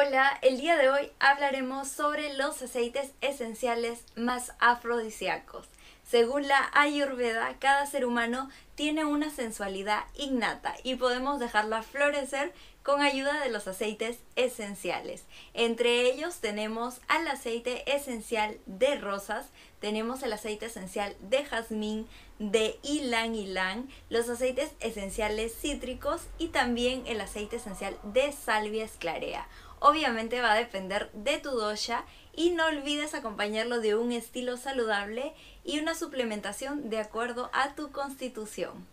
Hola, el día de hoy hablaremos sobre los aceites esenciales más afrodisíacos. Según la Ayurveda, cada ser humano tiene una sensualidad innata y podemos dejarla florecer con ayuda de los aceites esenciales. Entre ellos tenemos al aceite esencial de rosas, tenemos el aceite esencial de jazmín, de ylang ylang, los aceites esenciales cítricos y también el aceite esencial de salvia esclarea. Obviamente va a depender de tu dosha y no olvides acompañarlo de un estilo saludable y una suplementación de acuerdo a tu constitución.